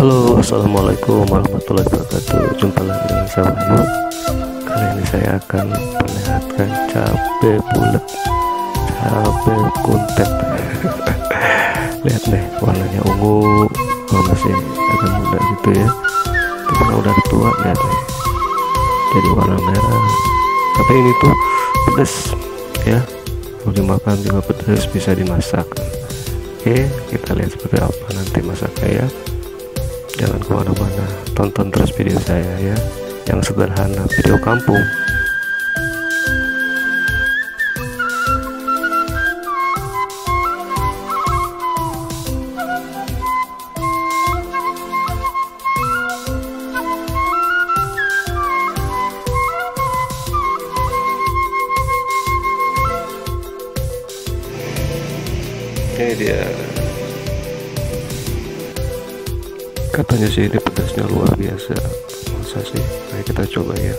Halo assalamualaikum warahmatullahi wabarakatuh. Jumpa lagi dengan saya Wahyu Kali ini saya akan perlihatkan cabai bulat. Cabai kuntet. Lihat nih warnanya ungu. Oh, Masih agak muda gitu ya. Tapi kalau udah tua lihat nih Jadi warna merah. Tapi ini tuh pedas ya. Kalau dimakan juga pedas bisa dimasak. Oke kita lihat seperti apa nanti masaknya ya jangan ke mana-mana tonton terus video saya ya. Yang sederhana video kampung. Ini dia katanya sih ini pedasnya luar biasa. Masa sih? Ayo kita coba ya.